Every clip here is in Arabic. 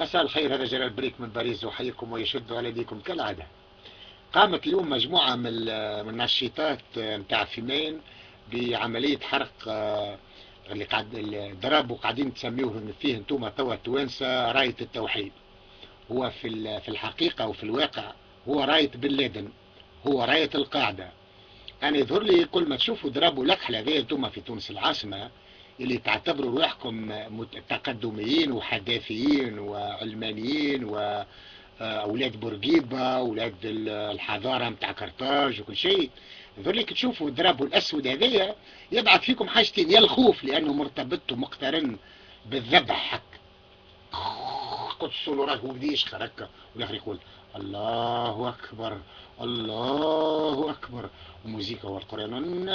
مساء الخير هذا جلال بريك من باريس وحيكم ويشد على يديكم كالعادة. قامت اليوم مجموعة من من النشيطات نتاع فيمين بعملية حرق آه، اللي قاعد ال drapeau قاعدين تسميوه فيه أنتم توا التوانسة راية التوحيد. هو في في الحقيقة وفي الواقع هو راية بن لادن هو راية القاعدة. أنا يظهر لي كل ما تشوفوا drapeau لكحلة هذه أنتم في تونس العاصمة اللي تعتبروا روحكم تقدميين وحداثيين وعلمانيين وأولاد بورقيبة أولاد الحضارة متاع كرتاج وكل شيء ذلك تشوفوا الضرب الأسود هذايا يبعث فيكم حاجتين يا الخوف لأنه مرتبط ومقترن بالذبح حق قدسوا له راهو بدا يشخر هكا والاخر يقول الله أكبر الله أكبر. وموسيقى والقرآن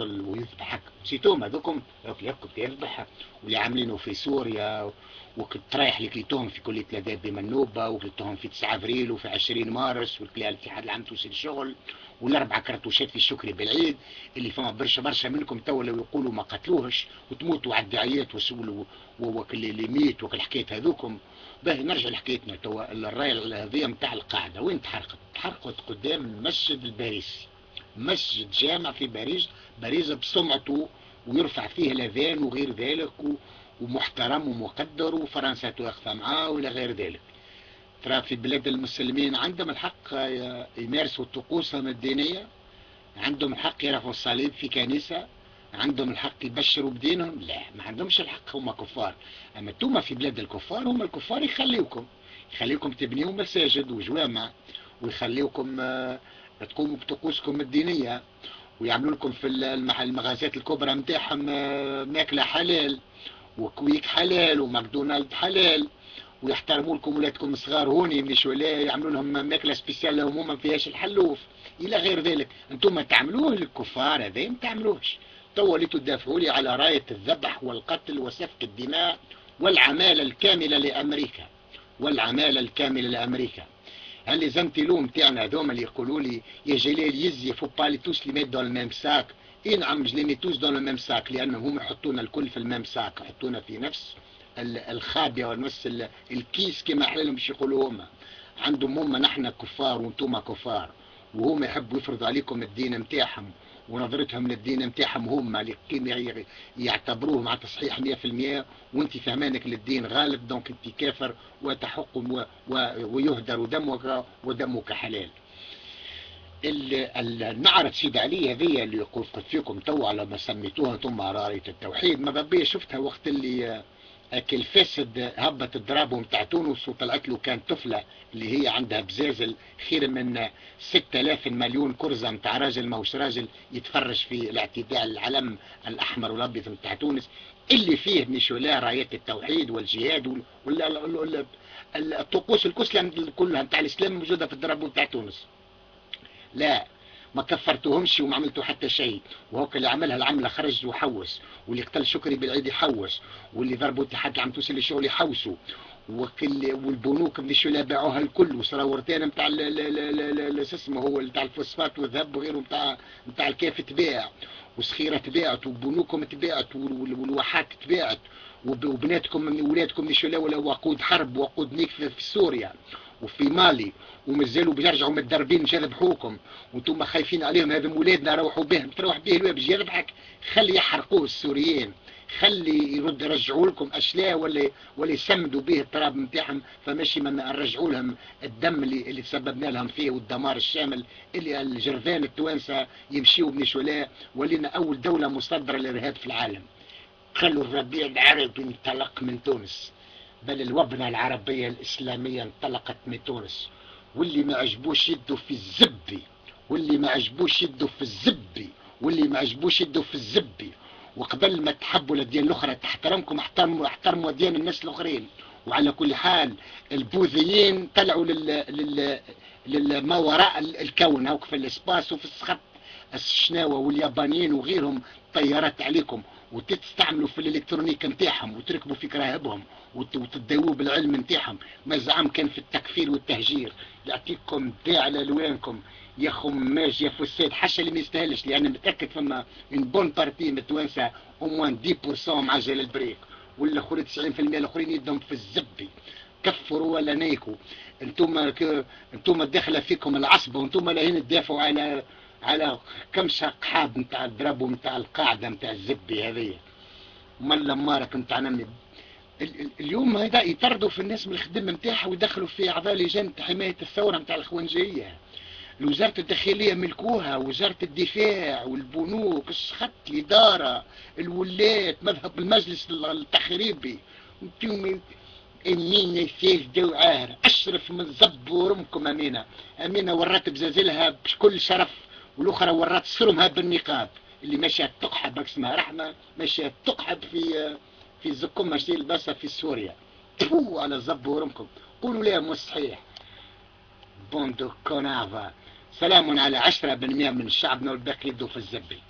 ويذبحك نسيتهم هذوكم ياكل يذبح واللي عاملينه في سوريا وكنت رايح لقيتهم في كلية الآداب بمنوبة وقلتهم في 9 ابريل وفي 20 مارس والكلية الاتحاد العام توصل الشغل والاربع كرتوشات في الشكري بالعيد اللي فما برشا برشا منكم تو لو يقولوا ما قتلوهش وتموتوا على الدعايات وسولوا وكل اللي ميت وكل حكاية هذوكم. باهي نرجع لحكايتنا تو الراية هذه نتاع القاعدة. وين تحرقت؟ تحرقت قدام المسجد الباريسي. مسجد جامع في باريس باريس بسمعته ويرفع فيه الأذان وغير ذلك ومحترم ومقدر وفرنسا توقف معاه ولا غير ذلك. ترى في بلاد المسلمين عندهم الحق يمارسوا طقوسهم الدينية عندهم الحق يرفعوا الصليب في كنيسة عندهم الحق يبشروا بدينهم. لا ما عندهمش الحق هم كفار. أما أنتم في بلاد الكفار هم الكفار يخليوكم يخليكم تبنيوا مساجد وجوامع. ويخليوكم آه، تقوموا بطقوسكم الدينية ويعملوا لكم في المغازات الكبرى متاعهم آه، ماكلة حلال وكويك حلال وماكدونالد حلال ويحترموا لكم ولادكم الصغار هوني مش ولا يعملوا لهم ماكلة سبيسيال لهم ما فيهاش الحلوف. إلى غير ذلك أنتم تعملوه للكفار هذا ما تعملوهش. اللي تدافعوا لي على راية الذبح والقتل وسفك الدماء والعمالة الكاملة لأمريكا والعمالة الكاملة لأمريكا. هل les intellos نتاعنا هذوما اللي يقولوا لي يا جلال يزي faut pas les tous les mettre dans le même sac اي نعم je les mets tous dans le même sac لانهم هم يحطونا الكل في le même sac يحطونا في نفس الخابية ونفس الكيس كما إحنا باش يقولوا هما عندهم هما نحن كفار وأنتم كفار وهم يحبوا يفرضوا عليكم الدين نتاعهم ونظرتهم للدين نتاعهم هما اللي يعتبروه مع تصحيح 100% وانت فهمانك للدين غالب دونك انت كافر وتحق ويهدر دمك ودمك حلال. المعرض سيد علي هذه اللي قلت فيكم تو على ما سميتوها أنتم راية التوحيد. ما ببي شفتها وقت اللي اكل فاسد هبت الضرابه متاع تونس وطلعت له كان طفلة اللي هي عندها بزازل خير من 6000 مليون كرزة متاع راجل ماهوش راجل يتفرج في الاعتداء العلم الأحمر والأبيض متاع تونس. اللي فيه ميشولا رايات التوحيد والجهاد ولا الطقوس الكسلة كلها متاع الإسلام موجودة في الضرابه متاع تونس. لا ما كفرتهمش وما عملتوا حتى شيء. وهو اللي عملها العملة خرج وحوس. واللي قتل شكري بالعيد يحوس. واللي ضربوا اتحاد العام توصل الشغل يحوسوا. وكل والبنوك بديشوا لا باعوها الكل. وصراورتين نتاع اسمه هو نتاع الفوسفات والذهب وغيره نتاع نتاع الكاف تباع. وسخيرة تباعت. وبنوكم تباعت. والواحات تباعت. وبناتكم ولادكم مش ولا وقود حرب. وقود نيك في سوريا. وفي مالي ومازالوا بيرجعوا متدربين مش يذبحوكم وأنتم خايفين عليهم هذا ولادنا روحوا بهم تروح به الواد باش يذبحك خلي يحرقوه السوريين خلي يرد يرجعوا لكم اشلاء ولا ولا يسمدوا به التراب نتاعهم. فماشي ما نرجعوا لهم الدم اللي اللي تسببنا لهم فيه والدمار الشامل اللي الجرذان التوانسة يمشيوا بنشولاء ولينا أول دولة مصدرة للإرهاب في العالم. خلوا الربيع العربي انطلق من تونس. بل الوبنة العربية الإسلامية انطلقت من تونس واللي ما عجبوش يده في الزبي واللي ما عجبوش يده في الزبي واللي ما عجبوش يده في الزبي وقبل ما تحبوا الأديان الأخرى تحترمكم احترموا احترموا أديان الناس الآخرين. وعلى كل حال البوذيين طلعوا لل للما وراء الكون هوك في ال espace وفي السخط. الشناوة واليابانيين وغيرهم طيارات عليكم وتستعملوا في ال électronique نتاعهم وتركبوا في كراهبهم وتداووا بالعلم نتاعهم. ما زعم كان في التكفير والتهجير؟ يعطيكم داع على لوانكم يا خماج يا فساد حاشا اللي ما يستاهلش لأن متأكد فما une bonne partie متوانسه أو موان 10% مع جلال البريك والاخرين 90% الأخرين يدهم في الزبي تكفروا ولا نيكوا أنتم أنتم داخله فيكم العصبه وأنتم لاهين تدافعوا على على كم حاب نتاع الضرب ونتاع القاعدة نتاع الزبي هذه ملا مارك نتاع نمي. اليوم هذا يطردوا في الناس من الخدمة نتاعها ويدخلوا في أعضاء لجان حماية الثورة نتاع الاخوانجيه وزارة الداخلية ملكوها وزارة الدفاع والبنوك السخط الإدارة الولايات مذهب المجلس التخريبي. أمينة السيف دوعار أشرف من زب ورمكم أمينة. أمينة ورات بزازلها بكل شرف. والأخرى ورات سرمها بالنقاب اللي مشات تقحب اسمها رحمة مشات تقحب في في الزكم ماشي لباسها في سوريا. تفو على زب ورمكم. قولوا لها مصحيح بوندو كونافا سلام على عشرة بالمئة من شعبنا والباقي يدو في الزبي.